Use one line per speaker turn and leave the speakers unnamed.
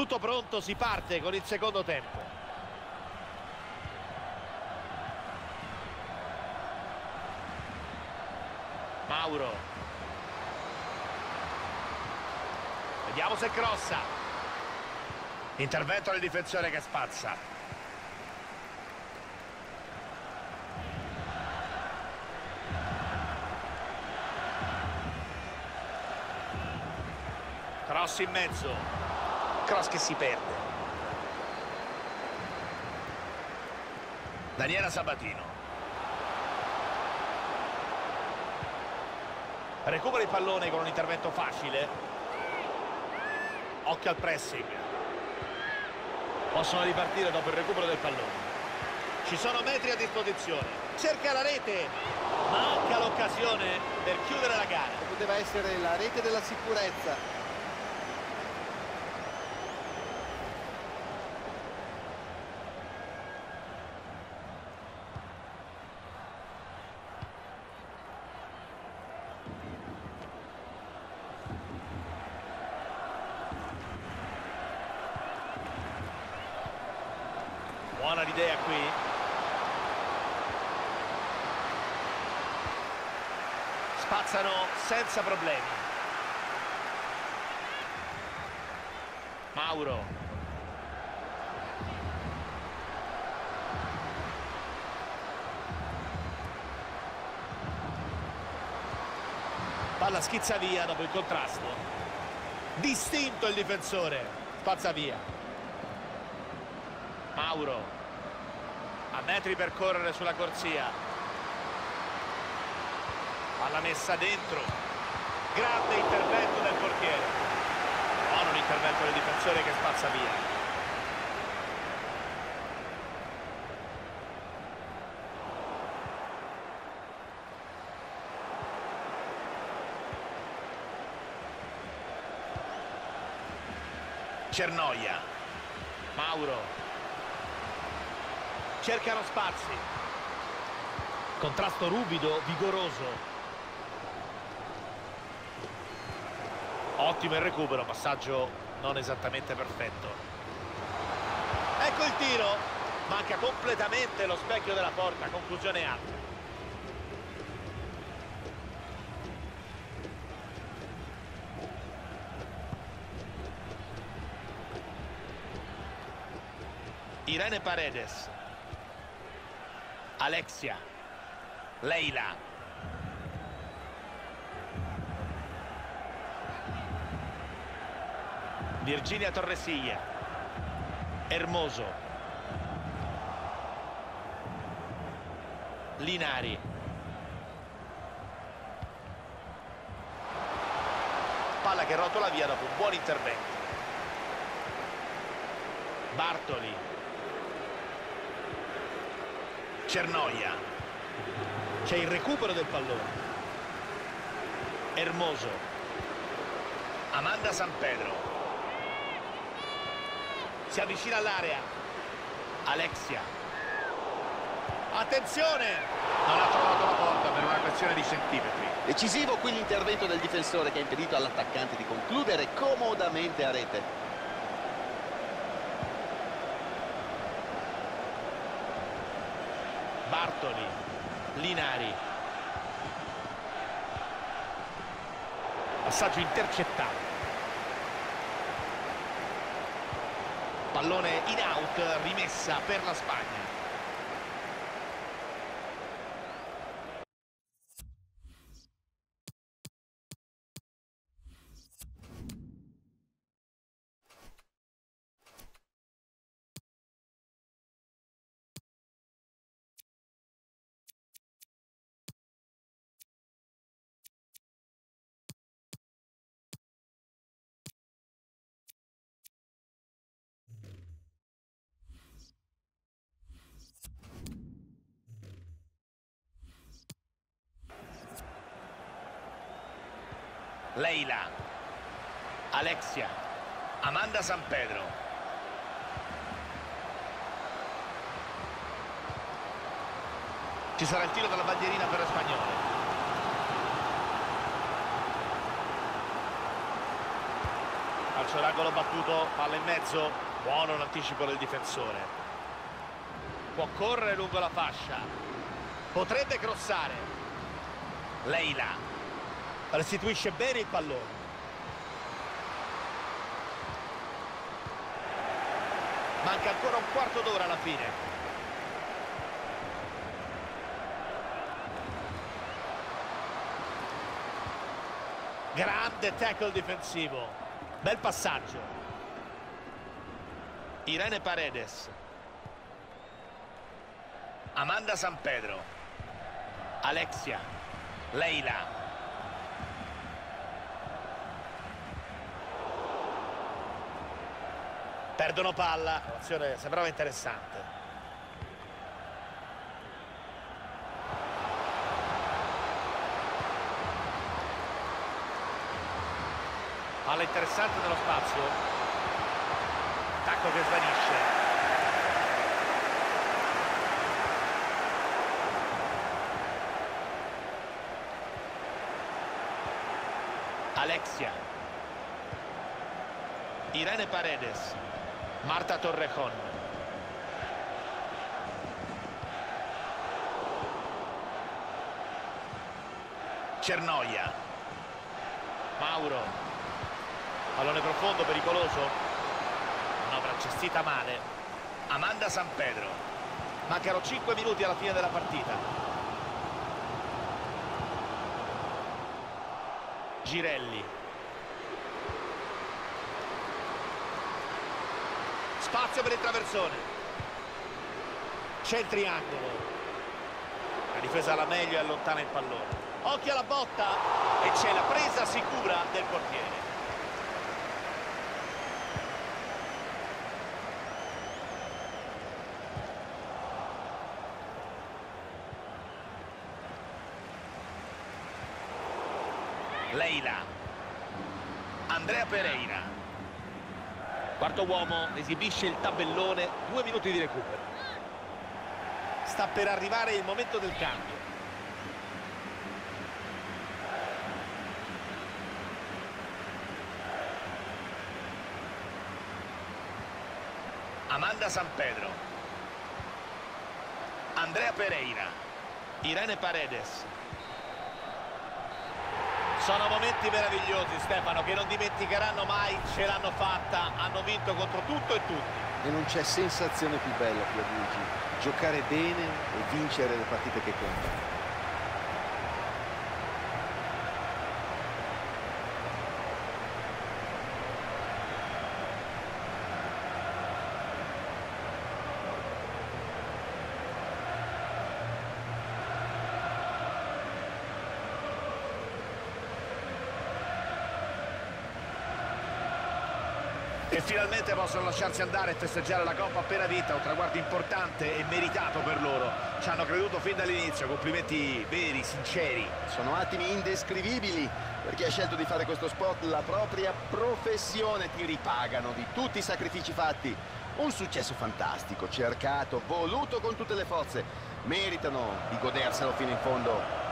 Tutto pronto, si parte con il secondo tempo. Mauro. Vediamo se crossa. Intervento del difensore che spazza. Cross in mezzo. Cross che si perde. Daniela Sabatino. Recupera il pallone con un intervento facile. Occhio al pressing. Possono ripartire dopo il recupero del pallone. Ci sono metri a disposizione. Cerca la rete. Manca l'occasione per chiudere la gara.
Poteva essere la rete della sicurezza.
L'idea qui. Spazzano senza problemi. Mauro. Palla schizza via dopo il contrasto. Distinto il difensore. Spazza via. Mauro a metri per correre sulla corsia. Palla messa dentro. Grande intervento del portiere. Buono l'intervento del difensore che spazza via. Cernoia. Mauro cercano spazi. Contrasto ruvido, vigoroso. Ottimo il recupero passaggio non esattamente perfetto. Ecco il tiro. Manca completamente lo specchio della porta. Conclusione alta. Irene Paredes Alexia. Leila. Virginia Torresiglia. Hermoso Linari. Palla che rotola via dopo un buon intervento. Bartoli Cernoia. C'è il recupero del pallone. Hermoso Amanda San Pedro. Si avvicina all'area. Alexia. Attenzione! Non ha trovato la porta per una questione di centimetri.
Decisivo qui l'intervento del difensore che ha impedito all'attaccante di concludere comodamente a rete.
Bartoli Linari. Passaggio intercettato. Pallone in out rimessa per la Spagna Leila. Alexia. Amanda San Pedro. Ci sarà il tiro dalla bandierina per le spagnole al calcio d'angolo battuto, palla in mezzo, buono l'anticipo del difensore. Può correre lungo la fascia, potrebbe crossare. Leila restituisce bene il pallone. Manca ancora un quarto d'ora alla fine. Grande tackle difensivo. Bel passaggio. Irene Paredes. Amanda San Pedro. Alexia. Leila. Perdono palla. L'azione sembrava interessante. Palla interessante nello spazio. Attacco che svanisce. Alexia. Irene Paredes. Marta Torrejon. Cernoia. Mauro. Pallone profondo, pericoloso. Manovra gestita male. Amanda San Pedro. Mancano 5 minuti alla fine della partita. Girelli. Spazio per il traversone. C'è il triangolo. La difesa alla meglio e allontana il pallone. Occhio alla botta e c'è la presa sicura del portiere. Leila Andrea Pereira quarto uomo esibisce il tabellone due minuti di recupero. Sta per arrivare il momento del cambio. Amanda San Pedro. Andrea Pereira. Irene Paredes sono momenti meravigliosi Stefano che non dimenticheranno mai, ce l'hanno fatta, hanno vinto contro tutto e tutti.
E non c'è sensazione più bella Pierluigi, giocare bene e vincere le partite che contano.
E finalmente possono lasciarsi andare e festeggiare la Coppa appena vinta, un traguardo importante e meritato per loro. Ci hanno creduto fin dall'inizio, complimenti veri, sinceri.
Sono attimi indescrivibili per chi ha scelto di fare questo sport la propria professione. Ti ripagano di tutti i sacrifici fatti. Un successo fantastico, cercato, voluto con tutte le forze. Meritano di goderselo fino in fondo